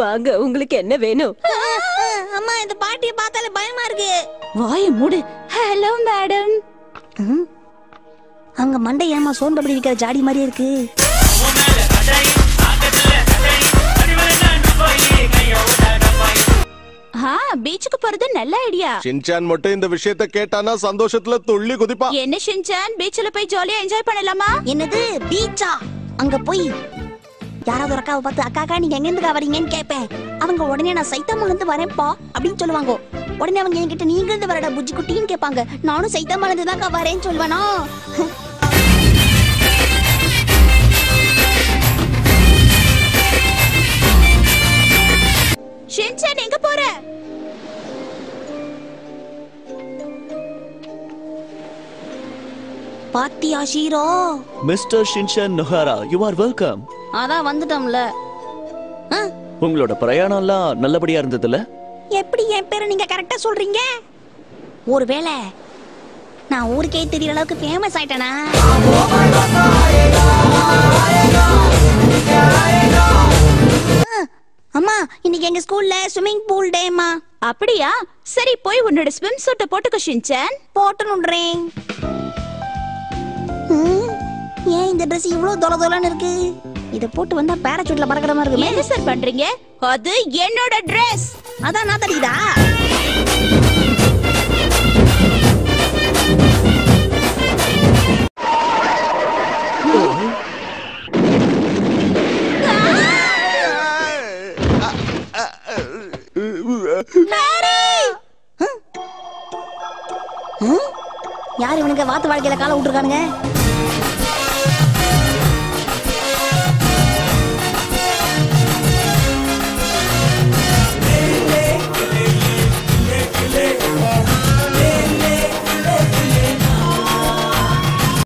வாங்க உங்களுக்கு என்ன வேணும்? அம்மா இந்த பாட்டியை பார்த்தாலே பயமா இருக்கு. வாய மூடு. ஹலோ மேடம் அவங்க மண்டை ஏமா சோன்பப்படி இருக்கிற ஜாடி மாதிரியே இருக்கு. பீச்சுக்கு போறது நல்ல ஐடியா ஷின்சான் மட்டும் இந்த விஷயத்த கேட்டானா சந்தோஷத்துல துள்ளி குதிப்பா. என்ன ஷின்சான் பீச்ல போய் ஜாலியா என்ஜாய் பண்ணலாமா? என்னது? பீச்சா அங்க போய் யாராவது ஒரு அக்காவை பார்த்து அக்காக்கா நீங்க எங்க இருந்துக்கா வரீங்கன்னு கேட்பேன் அவங்க உடனே நான் சைத்தாமால இருந்து வரேன்ப்பா அப்படின்னு சொல்லுவாங்க. உடனே அவங்க என்கிட்ட நீங்க இருந்து வரடா புஜ்ஜி குட்டின்னு கேட்பாங்க நானும் சைத்தாமால இருந்து தான் வரேன்னு சொல்லுவேனா? பாத்தியா Shiro? Mister Shinchan Nohara you are welcome அதான் வந்துட்டோம்ல. உங்களோட பிரயாணம்லாம் நல்லபடியா இருந்ததுல எப்படி என் பேரை நீங்க கரெக்டா சொல்றீங்க? ஒருவேளை நான் ஊருக்கே தெரியற அளவுக்கு ஃபேமஸ் ஆயிட்டேனா? அம்மா இன்னைக்கு எங்க ஸ்கூல்ல ஸ்விம்மிங் பூல் டேம்மா அப்படியா? சரி போய் உன்னோட ஸ்விம் சூட்டை போட்டுக்கோ ஷின்சான் ஏன் இந்த Dress இவ்வளவு தொல தொலன்னு இருக்கு. இத போட்டு வந்தா பேராசூட்ல பறக்கிற மாதிரி இருக்குமே. என்ன சார் பண்றீங்க? அது என்னோட ட்ரெஸ் அதான் நான் தெரியுதா? யார் இவனுக்கு வாத்து வாழ்க்கையில காலை விட்டுருக்கானுங்க?